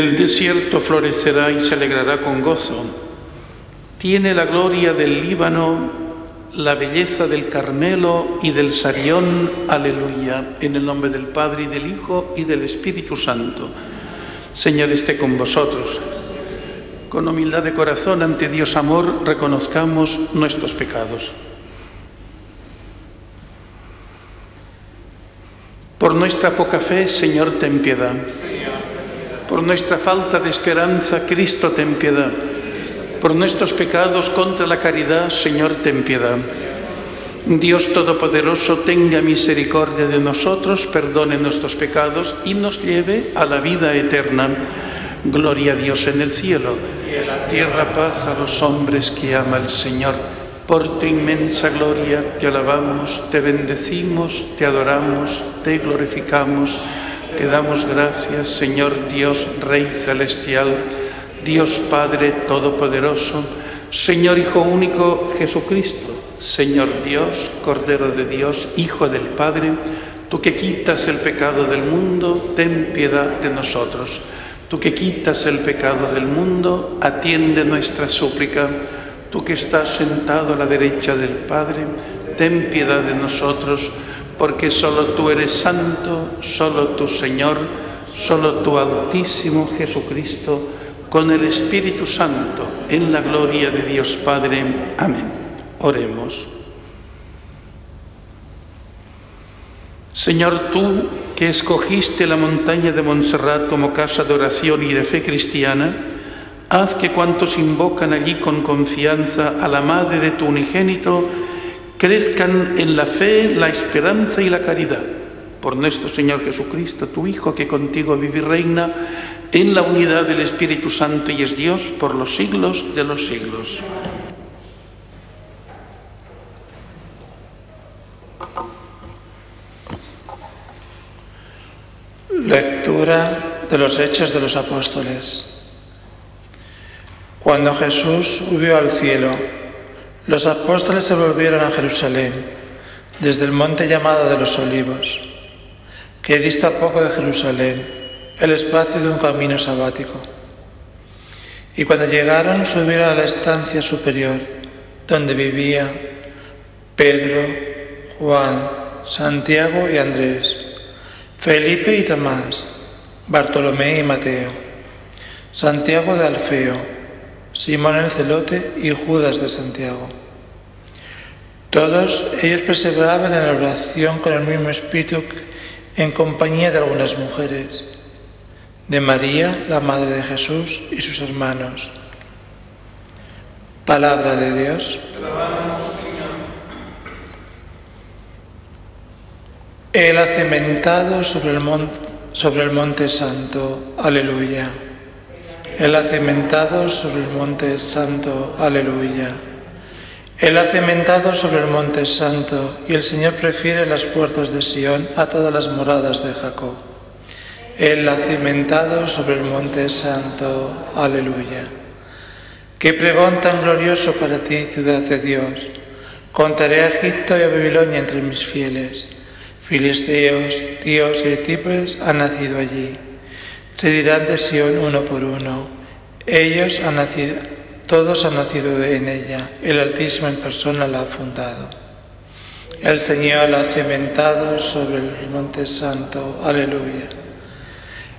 El desierto florecerá y se alegrará con gozo. Tiene la gloria del Líbano, la belleza del Carmelo y del Sarión. Aleluya. En el nombre del Padre y del Hijo y del Espíritu Santo. Señor esté con vosotros. Con humildad de corazón ante Dios amor reconozcamos nuestros pecados. Por nuestra poca fe, Señor, ten piedad. Por nuestra falta de esperanza, Cristo, ten piedad. Por nuestros pecados contra la caridad, Señor, ten piedad. Dios Todopoderoso, tenga misericordia de nosotros, perdone nuestros pecados y nos lleve a la vida eterna. Gloria a Dios en el cielo tierra paz a los hombres que ama el Señor. Por tu inmensa gloria te alabamos, te bendecimos, te adoramos, te glorificamos, te damos gracias, Señor Dios, Rey celestial, Dios Padre Todopoderoso, Señor Hijo único Jesucristo, Señor Dios, Cordero de Dios, Hijo del Padre, tú que quitas el pecado del mundo, ten piedad de nosotros. Tú que quitas el pecado del mundo, atiende nuestra súplica. Tú que estás sentado a la derecha del Padre, ten piedad de nosotros, porque solo tú eres santo, solo tu Señor, solo tu Altísimo Jesucristo, con el Espíritu Santo, en la gloria de Dios Padre. Amén. Oremos. Señor, tú que escogiste la montaña de Montserrat como casa de oración y de fe cristiana, haz que cuantos invocan allí con confianza a la Madre de tu unigénito, crezcan en la fe, la esperanza y la caridad. Por nuestro Señor Jesucristo, tu Hijo, que contigo vive y reina en la unidad del Espíritu Santo y es Dios por los siglos de los siglos. Lectura de los Hechos de los Apóstoles. Cuando Jesús subió al cielo, los apóstoles se volvieron a Jerusalén, desde el monte llamado de los Olivos, que dista poco de Jerusalén, el espacio de un camino sabático. Y cuando llegaron, subieron a la estancia superior, donde vivía Pedro, Juan, Santiago y Andrés Felipe y Tomás, Bartolomé y Mateo, Santiago de Alfeo, Simón el Celote y Judas de Santiago. Todos ellos perseveraban en la oración con el mismo espíritu en compañía de algunas mujeres, de María, la Madre de Jesús, y sus hermanos. Palabra de Dios. Él ha cimentado sobre el, monte, sobre el monte santo. Aleluya. Él ha cimentado sobre el monte santo. Aleluya. Él ha cimentado sobre el monte santo y el Señor prefiere las puertas de Sión a todas las moradas de Jacob. Él ha cimentado sobre el monte santo. Aleluya. Qué pregón tan glorioso para ti, ciudad de Dios. Contaré a Egipto y a Babilonia entre mis fieles. Filisteos, tíos y etíopes han nacido allí. Se dirán de Sión uno por uno. Ellos han nacido, todos han nacido en ella. El Altísimo en persona la ha fundado. El Señor la ha cimentado sobre el monte santo. Aleluya.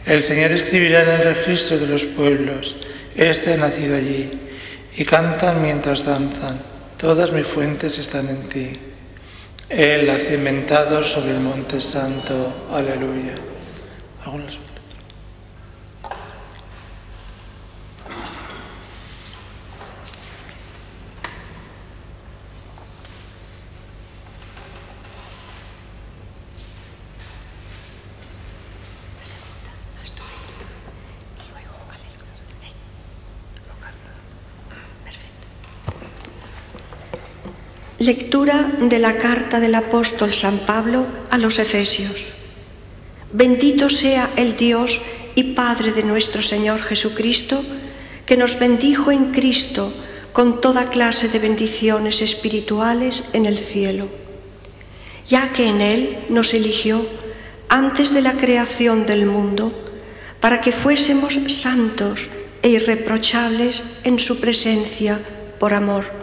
El Señor escribirá en el registro de los pueblos. Este ha nacido allí. Y cantan mientras danzan. Todas mis fuentes están en ti. Él ha cimentado sobre el monte santo. Aleluya. Lectura de la carta del apóstol San Pablo a los Efesios. Bendito sea el Dios y Padre de nuestro Señor Jesucristo, que nos bendijo en Cristo con toda clase de bendiciones espirituales en el cielo, ya que en Él nos eligió antes de la creación del mundo para que fuésemos santos e irreprochables en su presencia por amor.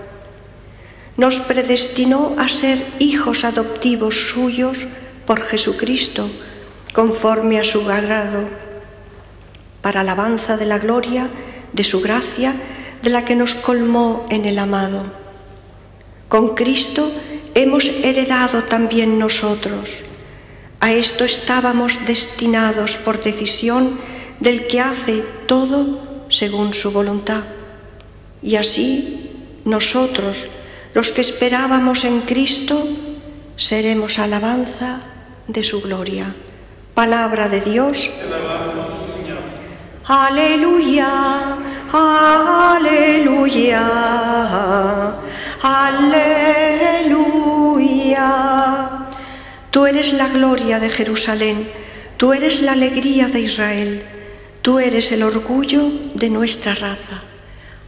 Nos predestinó a ser hijos adoptivos suyos por Jesucristo, conforme a su agrado, para alabanza de la gloria de su gracia, de la que nos colmó en el amado. Con Cristo hemos heredado también nosotros. A esto estábamos destinados por decisión del que hace todo según su voluntad. Y así nosotros, los que esperábamos en Cristo, seremos alabanza de su gloria. Palabra de Dios. Aleluya, aleluya, aleluya. Tú eres la gloria de Jerusalén, tú eres la alegría de Israel, tú eres el orgullo de nuestra raza.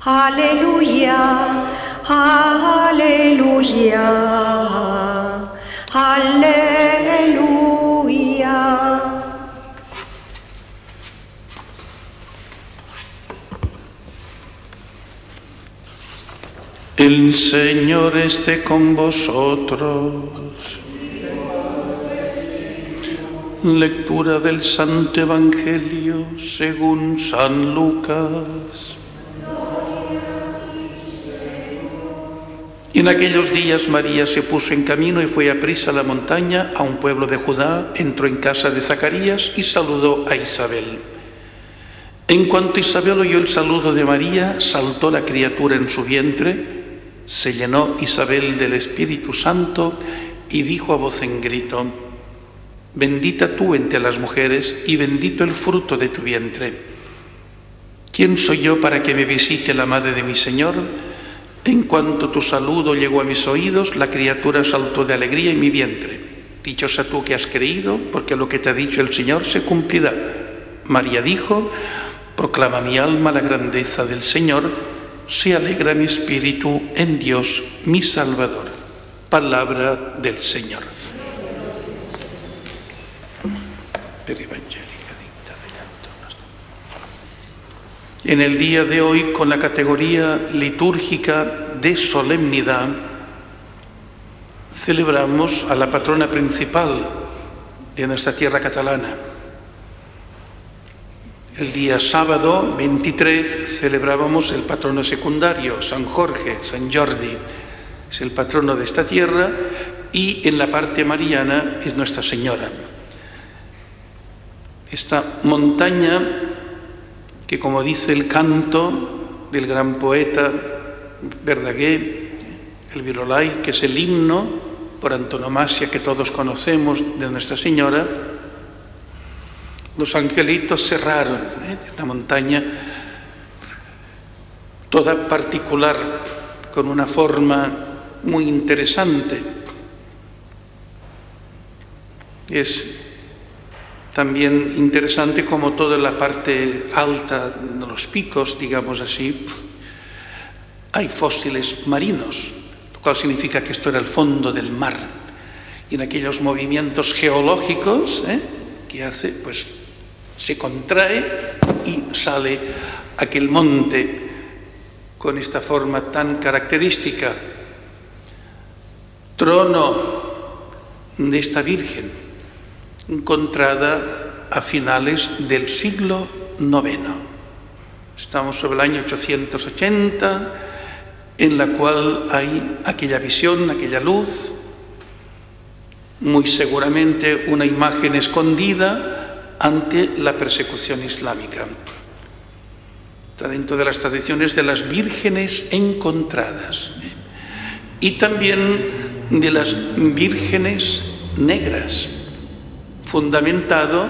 Aleluya, aleluya, aleluya. El Señor esté con vosotros. Lectura del Santo Evangelio según San Lucas. Y en aquellos días María se puso en camino y fue a prisa a la montaña, a un pueblo de Judá, entró en casa de Zacarías y saludó a Isabel. En cuanto Isabel oyó el saludo de María, saltó la criatura en su vientre, se llenó Isabel del Espíritu Santo y dijo a voz en grito, bendita tú entre las mujeres y bendito el fruto de tu vientre. ¿Quién soy yo para que me visite la madre de mi Señor? En cuanto tu saludo llegó a mis oídos, la criatura saltó de alegría en mi vientre. Dichosa tú que has creído, porque lo que te ha dicho el Señor se cumplirá. María dijo, proclama mi alma la grandeza del Señor se alegra mi espíritu en Dios, mi Salvador. Palabra del Señor. En el día de hoy, con la categoría litúrgica de solemnidad, celebramos a la patrona principal de nuestra tierra catalana, el día sábado 23 celebrábamos el patrono secundario, San Jorge, San Jordi, es el patrono de esta tierra y en la parte mariana es Nuestra Señora. Esta montaña que como dice el canto del gran poeta Verdaguer, el Virolai, que es el himno por antonomasia que todos conocemos de Nuestra Señora, los angelitos cerraron ¿eh? la montaña, toda particular, con una forma muy interesante. Es también interesante como toda la parte alta de los picos, digamos así, hay fósiles marinos, lo cual significa que esto era el fondo del mar. Y en aquellos movimientos geológicos ¿eh? que hace, pues se contrae y sale aquel monte con esta forma tan característica. Trono de esta Virgen, encontrada a finales del siglo IX. Estamos sobre el año 880, en la cual hay aquella visión, aquella luz, muy seguramente una imagen escondida ante la persecución islámica. Está dentro de las tradiciones de las vírgenes encontradas y también de las vírgenes negras, fundamentado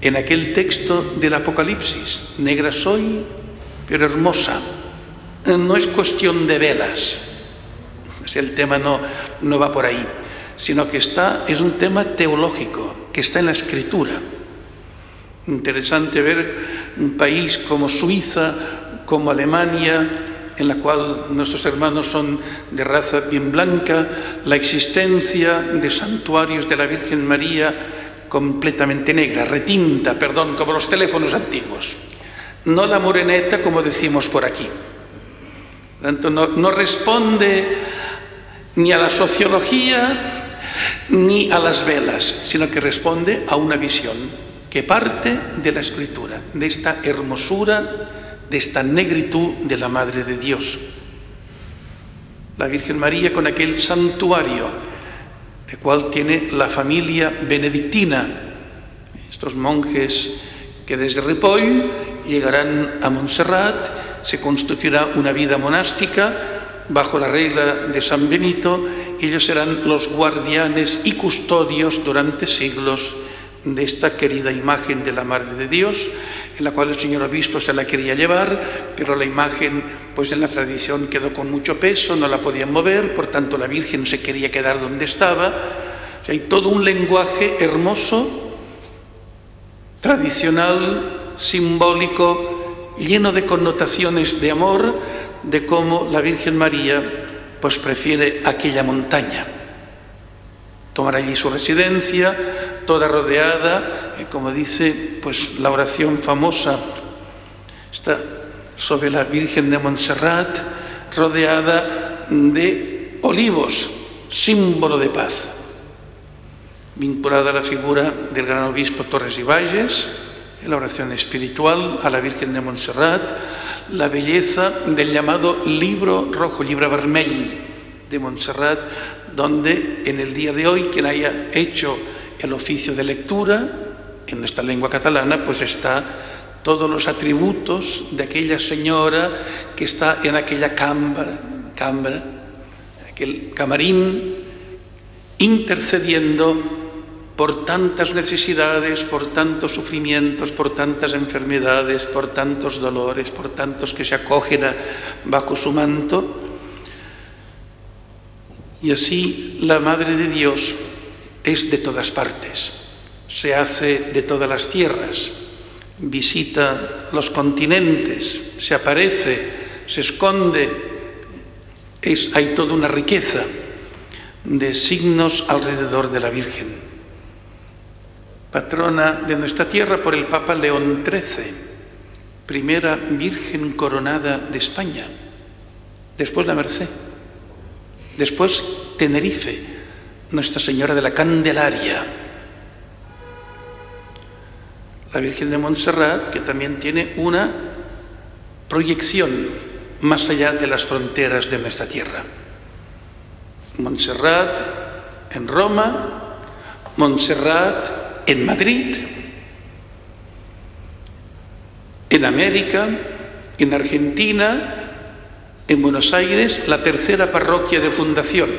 en aquel texto del Apocalipsis. Negra soy, pero hermosa. No es cuestión de velas, el tema no, no va por ahí, sino que está, es un tema teológico, que está en la escritura. Interesante ver un país como Suiza, como Alemania, en la cual nuestros hermanos son de raza bien blanca, la existencia de santuarios de la Virgen María completamente negra, retinta, perdón, como los teléfonos antiguos. No la moreneta como decimos por aquí. Tanto no, no responde ni a la sociología ni a las velas, sino que responde a una visión que parte de la escritura, de esta hermosura, de esta negritud de la Madre de Dios. La Virgen María con aquel santuario, de cual tiene la familia benedictina, estos monjes que desde Ripoll llegarán a Montserrat, se constituirá una vida monástica, bajo la regla de San Benito, ellos serán los guardianes y custodios durante siglos de esta querida imagen de la Madre de Dios, en la cual el señor obispo se la quería llevar, pero la imagen, pues en la tradición quedó con mucho peso, no la podían mover, por tanto la Virgen se quería quedar donde estaba. hay todo un lenguaje hermoso, tradicional, simbólico, lleno de connotaciones de amor, de cómo la Virgen María pues prefiere aquella montaña. Tomar allí su residencia, toda rodeada, eh, como dice pues la oración famosa, está sobre la Virgen de Montserrat, rodeada de olivos, símbolo de paz, vinculada a la figura del gran obispo Torres y Valles, la oración espiritual a la Virgen de Montserrat, la belleza del llamado libro rojo, libro vermell de Montserrat, donde en el día de hoy quien haya hecho el oficio de lectura en nuestra lengua catalana, pues está todos los atributos de aquella señora que está en aquella cámara, cámara aquel camarín, intercediendo por tantas necesidades, por tantos sufrimientos, por tantas enfermedades, por tantos dolores, por tantos que se acogen bajo su manto. Y así la Madre de Dios es de todas partes, se hace de todas las tierras, visita los continentes, se aparece, se esconde, es, hay toda una riqueza de signos alrededor de la Virgen. Patrona de nuestra tierra por el Papa León XIII, primera Virgen coronada de España, después la Merced, después Tenerife, Nuestra Señora de la Candelaria, la Virgen de Montserrat, que también tiene una proyección más allá de las fronteras de nuestra tierra. Montserrat en Roma, Montserrat en Madrid, en América, en Argentina, en Buenos Aires, la tercera parroquia de fundación.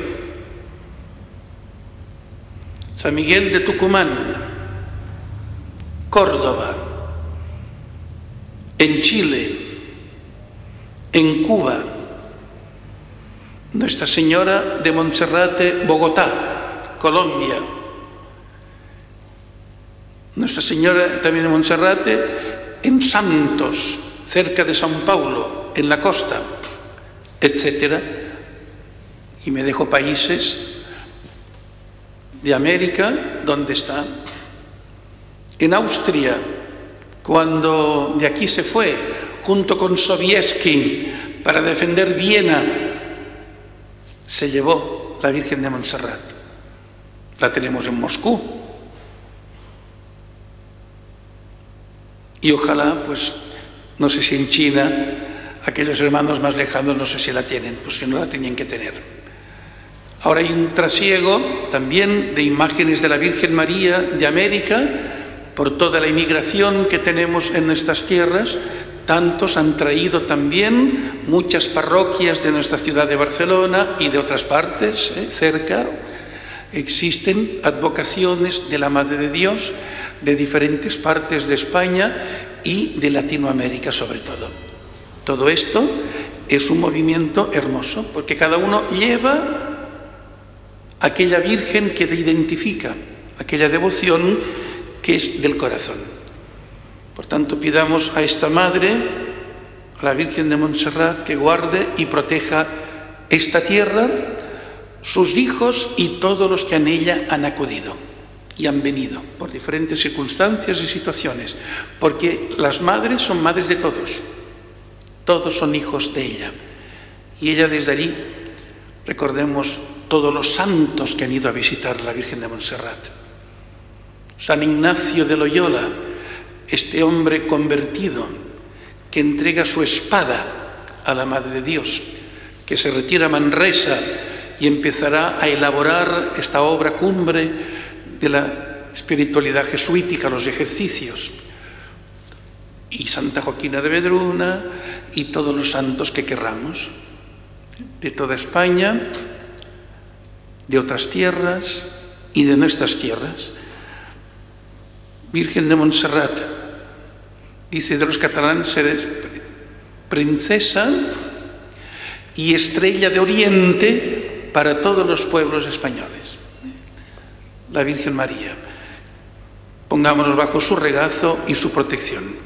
San Miguel de Tucumán, Córdoba, en Chile, en Cuba, Nuestra Señora de Monserrate, Bogotá, Colombia, nuestra Señora también de Monserrate, en Santos, cerca de San Paulo, en la costa, etc. Y me dejo países de América, donde está. En Austria, cuando de aquí se fue, junto con Sobieski, para defender Viena, se llevó la Virgen de Montserrat. La tenemos en Moscú, Y ojalá, pues, no sé si en China, aquellos hermanos más lejanos, no sé si la tienen, pues que no la tenían que tener. Ahora hay un trasiego también de imágenes de la Virgen María de América por toda la inmigración que tenemos en nuestras tierras. Tantos han traído también muchas parroquias de nuestra ciudad de Barcelona y de otras partes eh, cerca. Existen advocaciones de la Madre de Dios de diferentes partes de España y de Latinoamérica sobre todo. Todo esto es un movimiento hermoso porque cada uno lleva aquella Virgen que te identifica, aquella devoción que es del corazón. Por tanto, pidamos a esta Madre, a la Virgen de Montserrat, que guarde y proteja esta tierra, sus hijos y todos los que en ella han acudido y han venido por diferentes circunstancias y situaciones, porque las madres son madres de todos, todos son hijos de ella. Y ella desde allí, recordemos todos los santos que han ido a visitar la Virgen de Montserrat. San Ignacio de Loyola, este hombre convertido que entrega su espada a la Madre de Dios, que se retira a Manresa y empezará a elaborar esta obra cumbre de la espiritualidad jesuítica, los ejercicios. Y Santa Joaquina de Vedruna y todos los santos que querramos, de toda España, de otras tierras y de nuestras tierras. Virgen de Montserrat, dice de los catalanes, eres princesa y estrella de Oriente para todos los pueblos españoles. La Virgen María. Pongámonos bajo su regazo y su protección.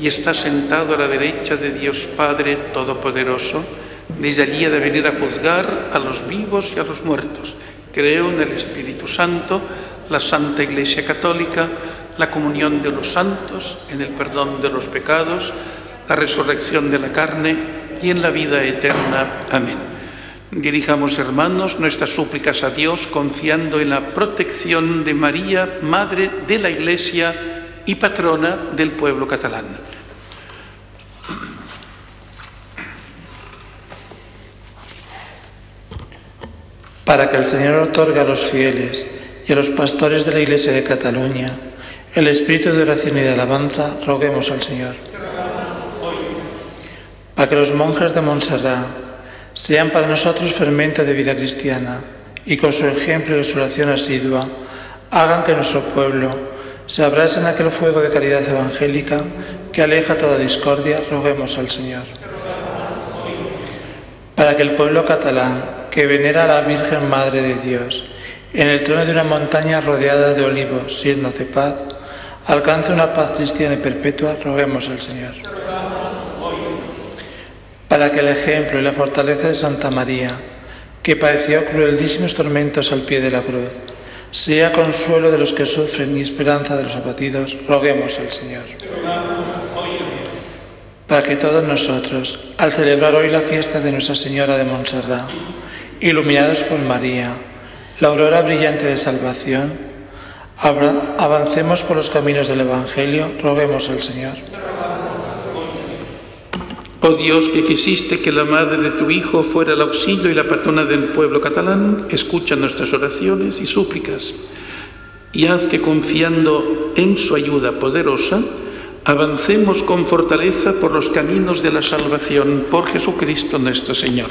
y está sentado a la derecha de Dios Padre Todopoderoso. Desde allí ha de venir a juzgar a los vivos y a los muertos. Creo en el Espíritu Santo, la Santa Iglesia Católica, la comunión de los santos, en el perdón de los pecados, la resurrección de la carne y en la vida eterna. Amén. Dirijamos, hermanos, nuestras súplicas a Dios confiando en la protección de María, Madre de la Iglesia y patrona del pueblo catalán. Para que el Señor otorgue a los fieles y a los pastores de la Iglesia de Cataluña el espíritu de oración y de alabanza, roguemos al Señor. Para que los monjes de Montserrat sean para nosotros fermento de vida cristiana y con su ejemplo y su oración asidua hagan que nuestro pueblo se abrase en aquel fuego de caridad evangélica que aleja toda discordia, roguemos al Señor. Para que el pueblo catalán, que venera a la Virgen Madre de Dios, en el trono de una montaña rodeada de olivos, signos de paz, alcance una paz cristiana y perpetua, roguemos al Señor. Para que el ejemplo y la fortaleza de Santa María, que padeció crueldísimos tormentos al pie de la cruz, sea consuelo de los que sufren y esperanza de los abatidos, roguemos al Señor. Para que todos nosotros, al celebrar hoy la fiesta de Nuestra Señora de Montserrat, iluminados por María, la aurora brillante de salvación, avancemos por los caminos del Evangelio, roguemos al Señor. Oh Dios, que quisiste que la madre de tu Hijo fuera el auxilio y la patrona del pueblo catalán, escucha nuestras oraciones y súplicas y haz que confiando en su ayuda poderosa, avancemos con fortaleza por los caminos de la salvación por Jesucristo nuestro Señor.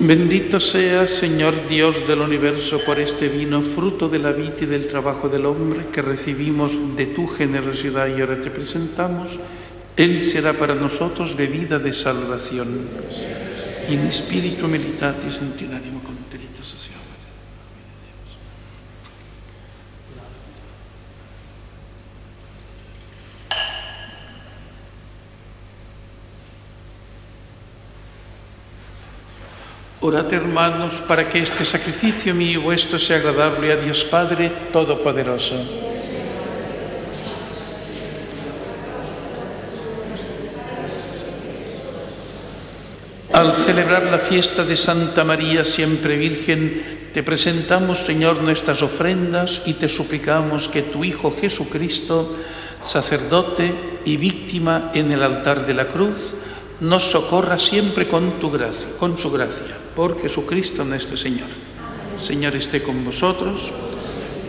Bendito sea, Señor Dios del universo, por este vino, fruto de la vida y del trabajo del hombre, que recibimos de tu generosidad y ahora te presentamos. Él será para nosotros bebida de salvación. Y mi espíritu meditatis tu ánimo conterito social. Orad hermanos para que este sacrificio mío y vuestro sea agradable a Dios Padre Todopoderoso. Al celebrar la fiesta de Santa María siempre Virgen, te presentamos, Señor, nuestras ofrendas y te suplicamos que tu Hijo Jesucristo, sacerdote y víctima en el altar de la cruz, nos socorra siempre con tu gracia, con su gracia, por Jesucristo nuestro Señor. Señor esté con vosotros.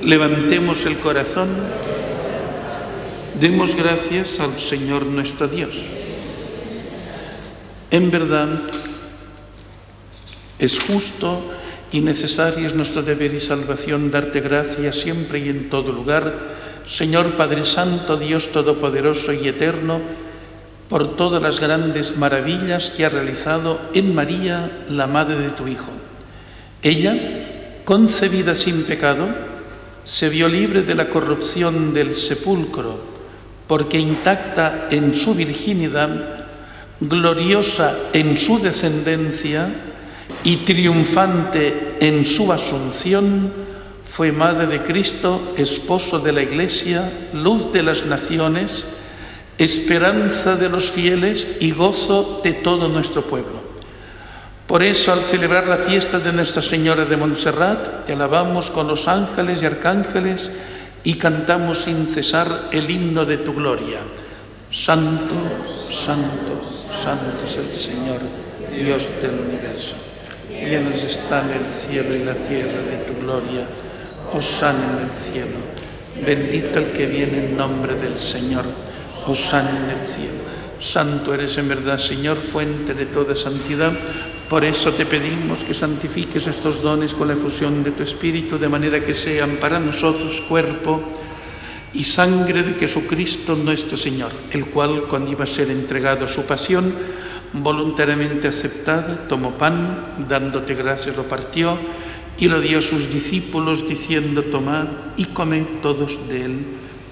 Levantemos el corazón. Demos gracias al Señor nuestro Dios. En verdad, es justo y necesario, es nuestro deber y salvación darte gracias siempre y en todo lugar, Señor Padre Santo, Dios Todopoderoso y Eterno, por todas las grandes maravillas que ha realizado en María, la madre de tu Hijo. Ella, concebida sin pecado, se vio libre de la corrupción del sepulcro, porque intacta en su virginidad, gloriosa en su descendencia y triunfante en su asunción, fue madre de Cristo, esposo de la Iglesia, luz de las naciones, esperanza de los fieles y gozo de todo nuestro pueblo. Por eso, al celebrar la fiesta de Nuestra Señora de Montserrat, te alabamos con los ángeles y arcángeles y cantamos sin cesar el himno de tu gloria. Santo, santo, santo es el Señor, Dios del universo. Llenos están el cielo y la tierra de tu gloria. Osana en el cielo. Bendito el que viene en nombre del Señor. Osana en el cielo. Santo eres en verdad, Señor, fuente de toda santidad. Por eso te pedimos que santifiques estos dones con la efusión de tu Espíritu, de manera que sean para nosotros cuerpo y sangre de Jesucristo nuestro Señor, el cual cuando iba a ser entregado su pasión, voluntariamente aceptada, tomó pan, dándote gracias lo partió y lo dio a sus discípulos diciendo, tomad y comed todos de él,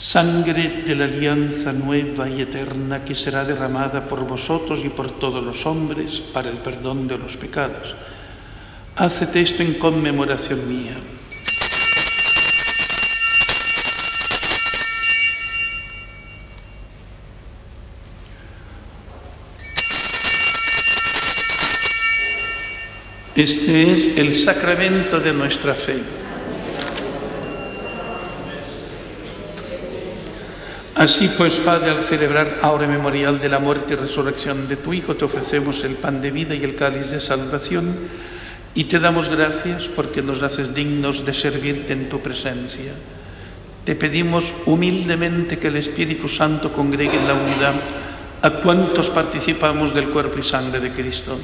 sangre de la alianza nueva y eterna que será derramada por vosotros y por todos los hombres para el perdón de los pecados. Haced esto en conmemoración mía. Este es el sacramento de nuestra fe. Así pues, Padre, al celebrar ahora memorial de la muerte y resurrección de tu Hijo, te ofrecemos el pan de vida y el cáliz de salvación y te damos gracias porque nos haces dignos de servirte en tu presencia. Te pedimos humildemente que el Espíritu Santo congregue en la unidad a cuantos participamos del cuerpo y sangre de Cristo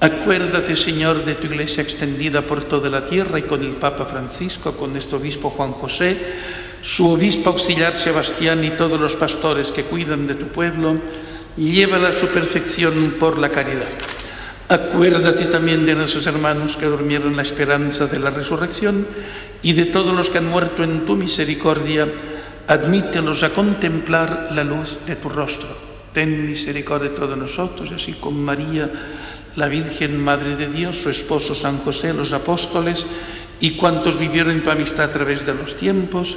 Acuérdate, Señor, de tu iglesia extendida por toda la tierra y con el Papa Francisco, con nuestro obispo Juan José, su obispo auxiliar Sebastián y todos los pastores que cuidan de tu pueblo, llévala a su perfección por la caridad. Acuérdate también de nuestros hermanos que durmieron la esperanza de la resurrección y de todos los que han muerto en tu misericordia, admítelos a contemplar la luz de tu rostro. Ten misericordia de todos nosotros, así con María, la Virgen Madre de Dios, su esposo San José, los apóstoles y cuantos vivieron en tu amistad a través de los tiempos,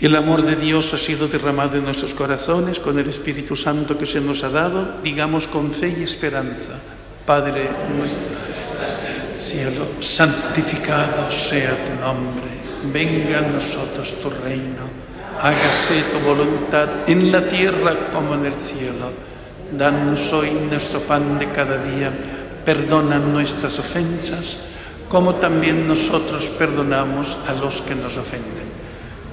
El amor de Dios ha sido derramado en nuestros corazones con el Espíritu Santo que se nos ha dado, digamos con fe y esperanza. Padre nuestro, cielo, santificado sea tu nombre, venga a nosotros tu reino, hágase tu voluntad en la tierra como en el cielo. Danos hoy nuestro pan de cada día, perdona nuestras ofensas, como también nosotros perdonamos a los que nos ofenden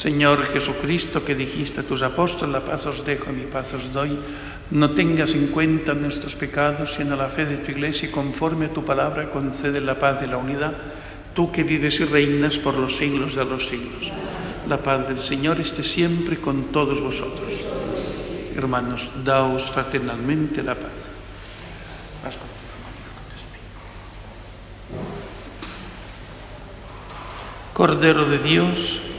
Señor Jesucristo, que dijiste a tus apóstoles, la paz os dejo, mi paz os doy, no tengas en cuenta nuestros pecados, sino la fe de tu iglesia y conforme a tu palabra concede la paz y la unidad, tú que vives y reinas por los siglos de los siglos. La paz del Señor esté siempre con todos vosotros. Hermanos, daos fraternalmente la paz. Cordero de Dios,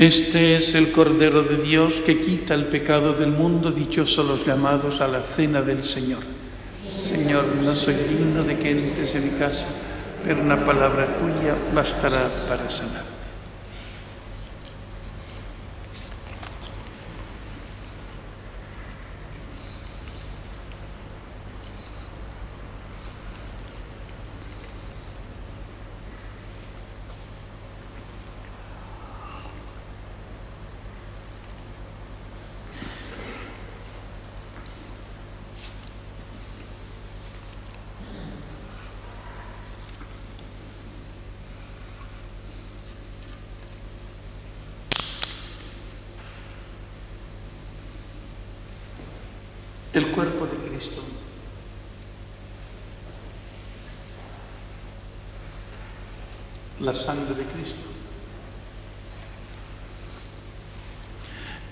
Este es el Cordero de Dios que quita el pecado del mundo, dichosos los llamados a la cena del Señor. Señor, no soy digno de que entres en mi casa, pero una palabra tuya bastará para sanar. El cuerpo de Cristo. La sangre de Cristo.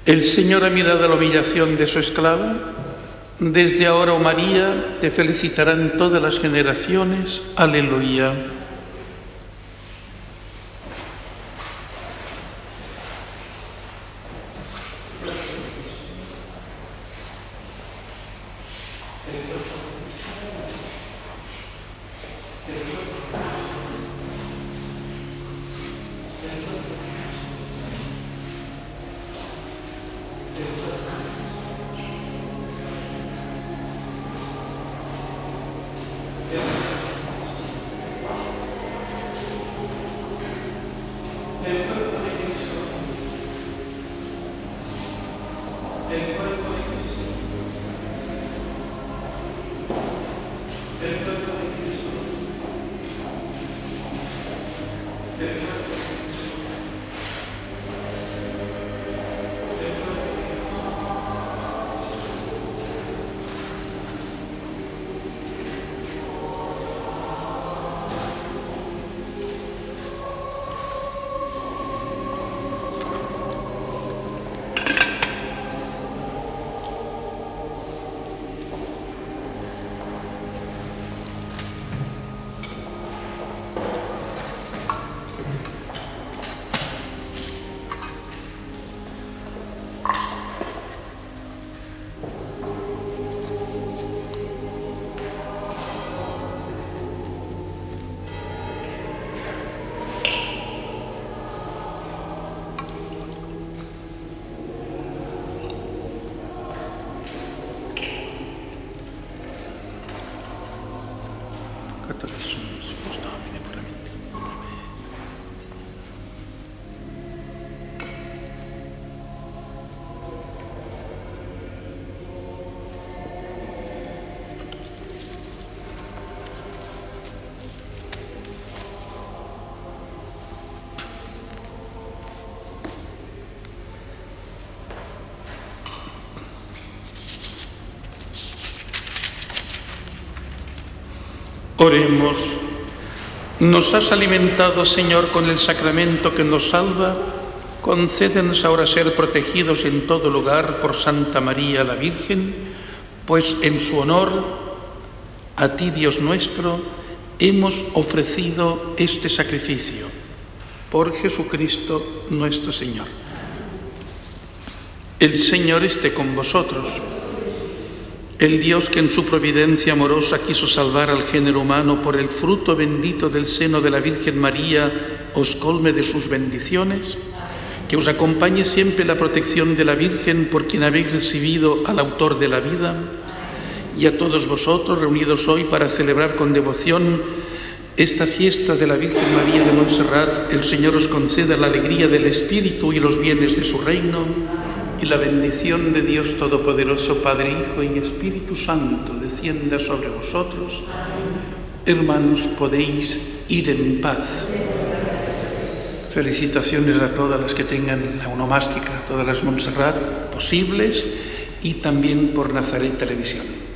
El Señor ha mirado la humillación de su esclava. Desde ahora, oh María, te felicitarán todas las generaciones. Aleluya. Amen. Arkadaşım. Oremos. Nos has alimentado, Señor, con el sacramento que nos salva. Concédenos ahora ser protegidos en todo lugar por Santa María la Virgen, pues en su honor, a ti, Dios nuestro, hemos ofrecido este sacrificio. Por Jesucristo nuestro Señor. El Señor esté con vosotros. El Dios que en su providencia amorosa quiso salvar al género humano por el fruto bendito del seno de la Virgen María, os colme de sus bendiciones, que os acompañe siempre la protección de la Virgen por quien habéis recibido al autor de la vida, y a todos vosotros reunidos hoy para celebrar con devoción esta fiesta de la Virgen María de Montserrat, el Señor os conceda la alegría del Espíritu y los bienes de su reino y la bendición de Dios Todopoderoso, Padre, Hijo y Espíritu Santo, descienda sobre vosotros. Hermanos, podéis ir en paz. Felicitaciones a todas las que tengan la onomástica, todas las Montserrat posibles y también por Nazaret Televisión.